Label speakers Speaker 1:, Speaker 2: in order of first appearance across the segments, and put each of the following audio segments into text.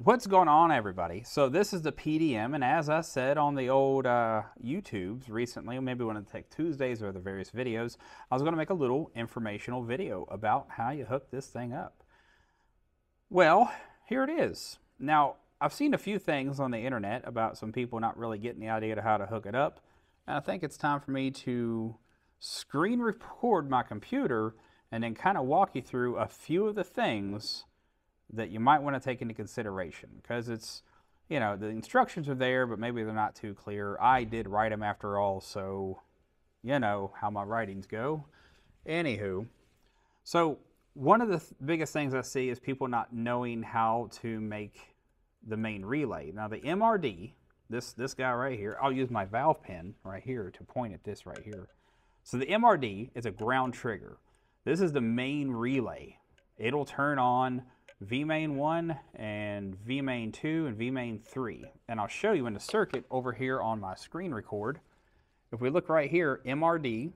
Speaker 1: What's going on, everybody? So this is the PDM, and as I said on the old uh, YouTubes recently, maybe one of the Tech Tuesdays or the various videos, I was going to make a little informational video about how you hook this thing up. Well, here it is. Now, I've seen a few things on the internet about some people not really getting the idea of how to hook it up, and I think it's time for me to screen record my computer and then kind of walk you through a few of the things that you might want to take into consideration because it's, you know, the instructions are there, but maybe they're not too clear. I did write them after all, so you know how my writings go. Anywho, so one of the th- biggest things I see is people not knowing how to make the main relay. Now the MRD, this this guy right here, I'll use my valve pin right here to point at this right here. So the MRD is a ground trigger. This is the main relay. It'll turn on vmain 1 and vmain 2 and vmain 3. And I'll show you in the circuit over here on my screen record. If we look right here, MRD, you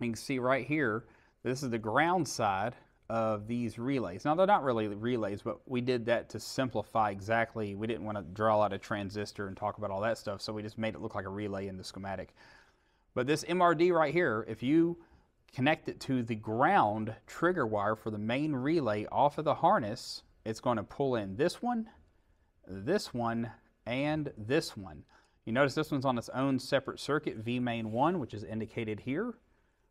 Speaker 1: can see right here, this is the ground side of these relays. Now they're not really relays, but we did that to simplify exactly. We didn't want to draw out a transistor and talk about all that stuff, so we just made it look like a relay in the schematic. But this MRD right here, if you connect it to the ground trigger wire for the main relay off of the harness, it's going to pull in this one, this one, and this one. You notice this one's on its own separate circuit, V main 1, which is indicated here,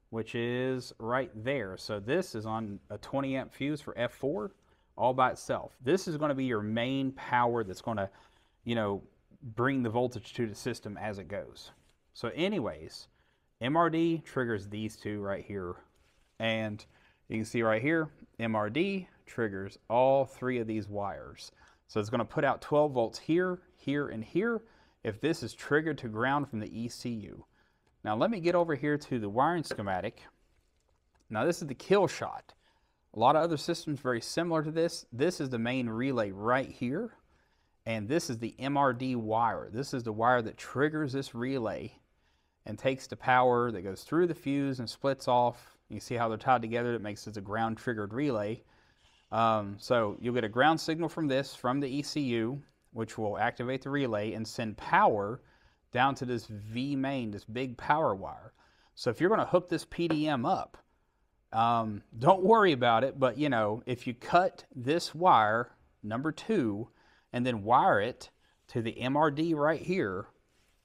Speaker 1: which is right there. So this is on a 20 amp fuse for F4 all by itself. This is going to be your main power that's going to, you know, bring the voltage to the system as it goes. So anyways, MRD triggers these two right here. And you can see right here, MRD triggers all three of these wires. So it's going to put out 12 volts here, here, and here if this is triggered to ground from the ECU. Now let me get over here to the wiring schematic. Now this is the kill shot. A lot of other systems very similar to this. This is the main relay right here. And this is the MRD wire. This is the wire that triggers this relay and takes the power that goes through the fuse and splits off. You see how they're tied together. It makes it a ground triggered relay. Um, so you'll get a ground signal from this, from the ECU, which will activate the relay and send power down to this V main, this big power wire. So if you're going to hook this PDM up, um, don't worry about it. But you know, if you cut this wire, number two, and then wire it to the MRD right here,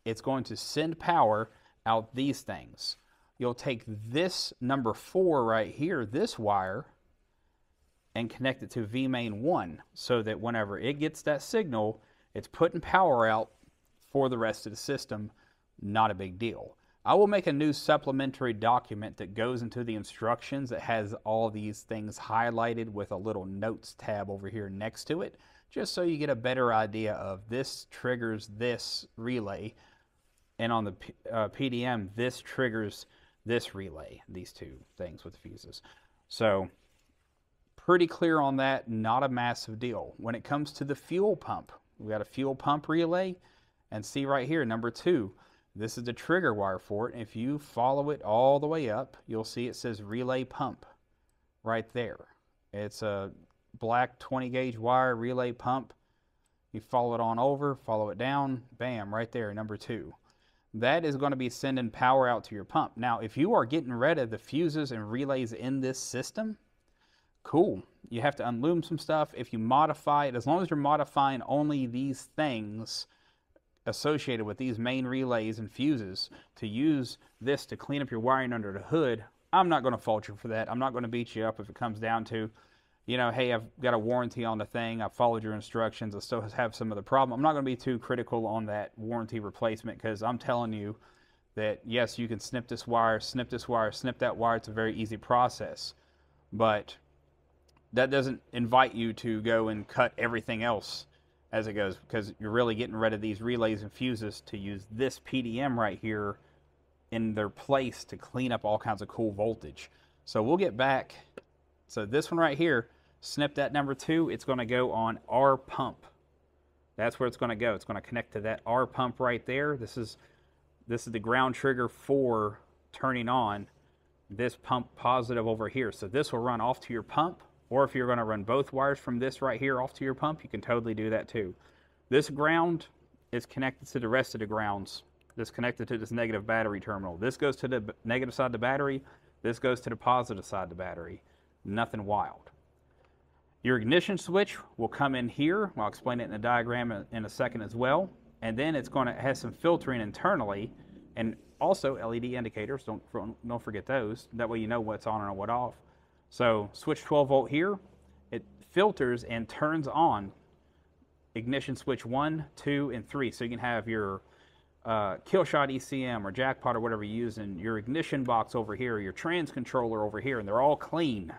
Speaker 1: it's going to send power out these things. You'll take this number four right here, this wire, and connect it to vmain 1 so that whenever it gets that signal, it's putting power out for the rest of the system. Not a big deal. I will make a new supplementary document that goes into the instructions that has all these things highlighted with a little notes tab over here next to it, just so you get a better idea of this triggers this relay and on the uh, PDM, this triggers this relay, these two things with the fuses. So pretty clear on that, not a massive deal. When it comes to the fuel pump, we got a fuel pump relay, and see right here, number two, this is the trigger wire for it. If you follow it all the way up, you'll see it says relay pump right there. It's a black 20 gauge wire relay pump. You follow it on over, follow it down, bam, right there, number two that is going to be sending power out to your pump. Now, if you are getting rid of the fuses and relays in this system, cool. You have to unloom some stuff. If you modify it, as long as you're modifying only these things associated with these main relays and fuses to use this to clean up your wiring under the hood, I'm not going to fault you for that. I'm not going to beat you up if it comes down to you know, hey, I've got a warranty on the thing. I followed your instructions. I still have some of the problem. I'm not going to be too critical on that warranty replacement because I'm telling you that yes, you can snip this wire, snip this wire, snip that wire. It's a very easy process, but that doesn't invite you to go and cut everything else as it goes because you're really getting rid of these relays and fuses to use this PDM right here in their place to clean up all kinds of cool voltage. So we'll get back. So this one right here snip that number two, it's going to go on our pump. That's where it's going to go. It's going to connect to that R pump right there. This is this is the ground trigger for turning on this pump positive over here. So this will run off to your pump Or if you're going to run both wires from this right here off to your pump, you can totally do that too. This ground is connected to the rest of the grounds. This connected to this negative battery terminal. This goes to the negative side of the battery. This goes to the positive side of the battery. Nothing wild. Your ignition switch will come in here. I'll explain it in the diagram in a second as well. And then it's going to have some filtering internally and also LED indicators. Don't, don't forget those. That way you know what's on and what off. So switch 12 volt here. It filters and turns on ignition switch 1, 2, and 3. So you can have your uh, Killshot ECM or Jackpot or whatever you use in your ignition box over here, your trans controller over here, and they're all clean.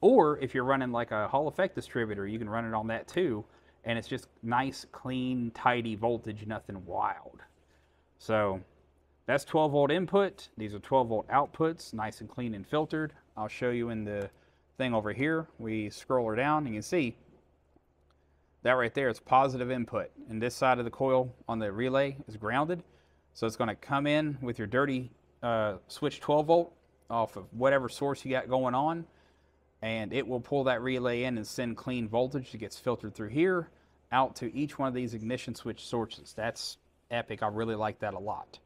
Speaker 1: Or if you're running like a Hall effect distributor, you can run it on that too. And it's just nice, clean, tidy voltage, nothing wild. So that's 12 volt input. These are 12 volt outputs, nice and clean and filtered. I'll show you in the thing over here. We scroll her down and you can see that right there is positive input. And this side of the coil on the relay is grounded. So it's going to come in with your dirty uh, switch 12 volt off of whatever source you got going on and it will pull that relay in and send clean voltage that gets filtered through here out to each one of these ignition switch sources. That's epic. I really like that a lot.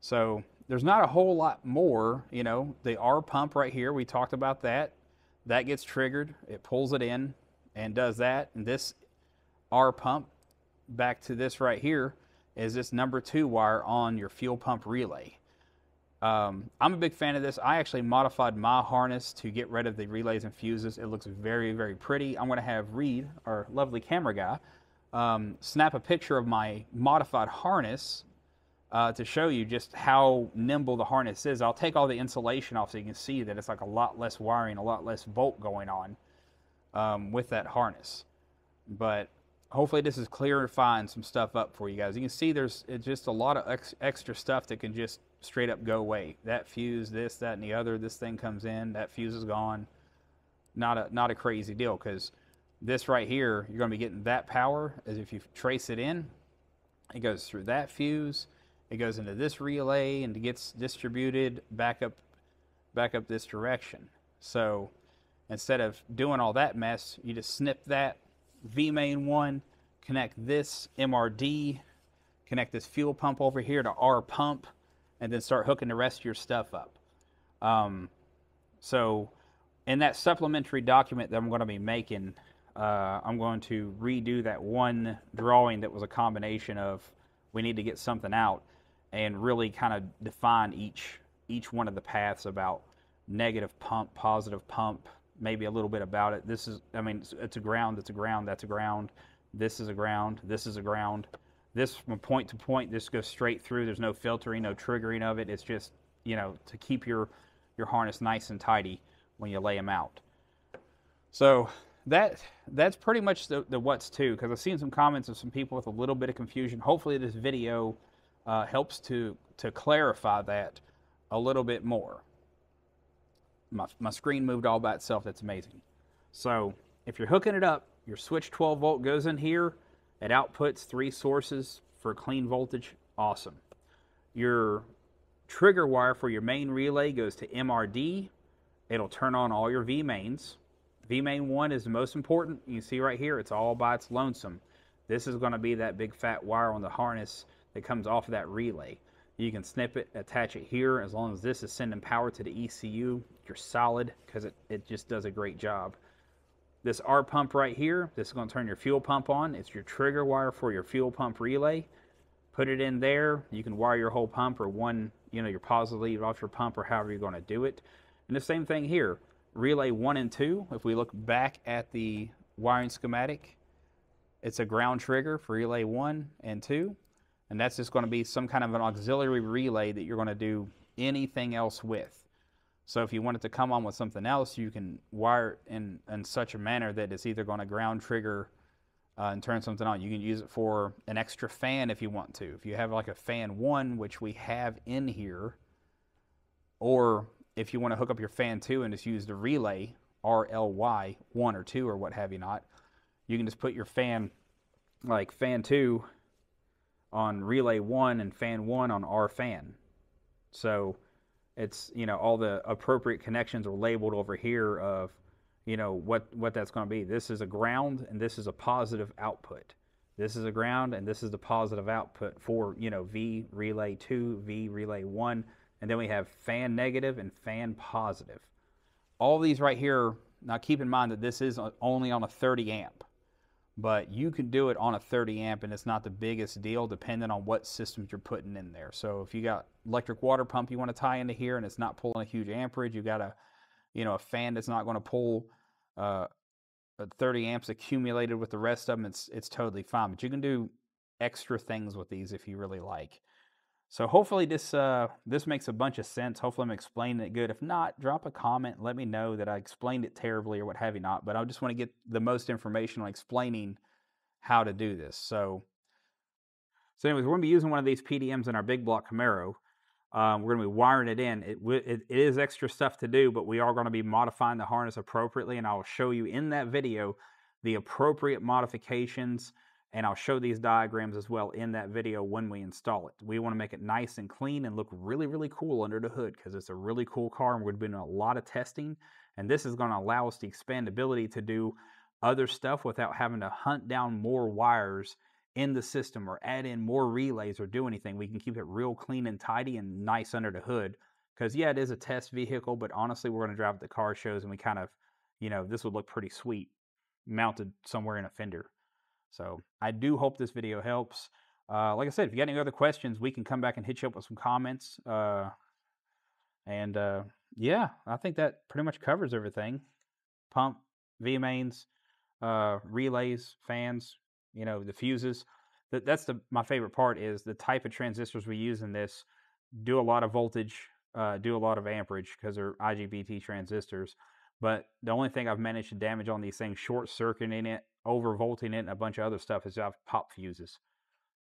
Speaker 1: So there's not a whole lot more, you know, the R pump right here, we talked about that. That gets triggered, it pulls it in and does that. And this R pump back to this right here is this number two wire on your fuel pump relay. Um, I'm a big fan of this. I actually modified my harness to get rid of the relays and fuses. It looks very, very pretty. I'm going to have Reed, our lovely camera guy, um, snap a picture of my modified harness uh, to show you just how nimble the harness is. I'll take all the insulation off so you can see that it's like a lot less wiring, a lot less volt going on um, with that harness. But hopefully this is clarifying some stuff up for you guys. You can see there's just a lot of ex extra stuff that can just straight up go away. That fuse, this, that, and the other, this thing comes in, that fuse is gone. Not a, not a crazy deal because this right here, you're going to be getting that power as if you trace it in. It goes through that fuse. It goes into this relay and it gets distributed back up, back up this direction. So instead of doing all that mess, you just snip that V main one, connect this MRD, connect this fuel pump over here to R pump, and then start hooking the rest of your stuff up. Um, so in that supplementary document that I'm going to be making, uh, I'm going to redo that one drawing that was a combination of we need to get something out and really kind of define each each one of the paths about negative pump, positive pump, maybe a little bit about it. This is, I mean, it's, it's a ground, it's a ground, that's a ground. This is a ground, this is a ground. This from point to point, this goes straight through. There's no filtering, no triggering of it. It's just, you know, to keep your, your harness nice and tidy when you lay them out. So that that's pretty much the, the what's to, because I've seen some comments of some people with a little bit of confusion. Hopefully this video uh, helps to, to clarify that a little bit more. My, my screen moved all by itself. That's amazing. So if you're hooking it up, your switch 12 volt goes in here. It outputs three sources for clean voltage. Awesome. Your trigger wire for your main relay goes to MRD. It'll turn on all your V mains. V main 1 is the most important. You see right here, it's all by its lonesome. This is going to be that big fat wire on the harness that comes off of that relay. You can snip it, attach it here. As long as this is sending power to the ECU, you're solid because it, it just does a great job. This R pump right here, this is going to turn your fuel pump on. It's your trigger wire for your fuel pump relay. Put it in there. You can wire your whole pump or one, you know, your positive lead off your pump or however you're going to do it. And the same thing here. Relay 1 and 2, if we look back at the wiring schematic, it's a ground trigger for relay 1 and 2. And that's just going to be some kind of an auxiliary relay that you're going to do anything else with. So if you want it to come on with something else, you can wire it in, in such a manner that it's either going to ground trigger uh, and turn something on. You can use it for an extra fan if you want to. If you have like a fan one, which we have in here, or if you want to hook up your fan two and just use the relay RLY one or two or what have you not, you can just put your fan like fan two on relay one and fan one on R fan. So it's you know all the appropriate connections are labeled over here of you know, what, what that's going to be. This is a ground and this is a positive output. This is a ground and this is the positive output for, you know, V relay 2, V relay 1, and then we have fan negative and fan positive. All these right here, now keep in mind that this is only on a 30 amp, but you can do it on a 30 amp and it's not the biggest deal depending on what systems you're putting in there. So if you got electric water pump you want to tie into here and it's not pulling a huge amperage, you got a, you know, a fan that's not going to pull uh, 30 amps accumulated with the rest of them, it's, it's totally fine. But you can do extra things with these if you really like. So hopefully this uh, this makes a bunch of sense. Hopefully I'm explaining it good. If not, drop a comment. Let me know that I explained it terribly or what have you not. But I just want to get the most information on explaining how to do this. So, so anyways, we're going to be using one of these PDMs in our big block Camaro. Um, we're going to be wiring it in. It, it, it is extra stuff to do, but we are going to be modifying the harness appropriately, and I'll show you in that video the appropriate modifications and I'll show these diagrams as well in that video when we install it. We want to make it nice and clean and look really, really cool under the hood because it's a really cool car and we're doing a lot of testing. And this is going to allow us the expandability to do other stuff without having to hunt down more wires in the system or add in more relays or do anything. We can keep it real clean and tidy and nice under the hood. Because yeah, it is a test vehicle, but honestly, we're going to drive the car shows and we kind of, you know, this would look pretty sweet mounted somewhere in a fender. So I do hope this video helps. Uh, like I said, if you got any other questions, we can come back and hit you up with some comments. Uh, and uh, yeah, I think that pretty much covers everything. Pump, V mains, uh, relays, fans, you know, the fuses. That, that's the my favorite part is the type of transistors we use in this do a lot of voltage, uh, do a lot of amperage because they're IGBT transistors. But the only thing I've managed to damage on these things, short circuiting it, overvolting it, and a bunch of other stuff, is I've pop fuses.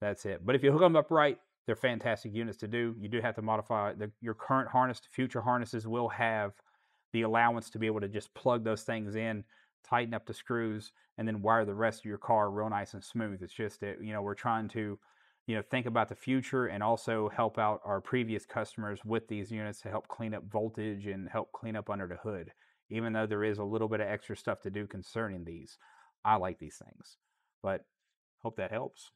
Speaker 1: That's it. But if you hook them up right, they're fantastic units to do. You do have to modify the, your current harness. Future harnesses will have the allowance to be able to just plug those things in, tighten up the screws, and then wire the rest of your car real nice and smooth. It's just that you know we're trying to you know think about the future and also help out our previous customers with these units to help clean up voltage and help clean up under the hood even though there is a little bit of extra stuff to do concerning these. I like these things, but hope that helps.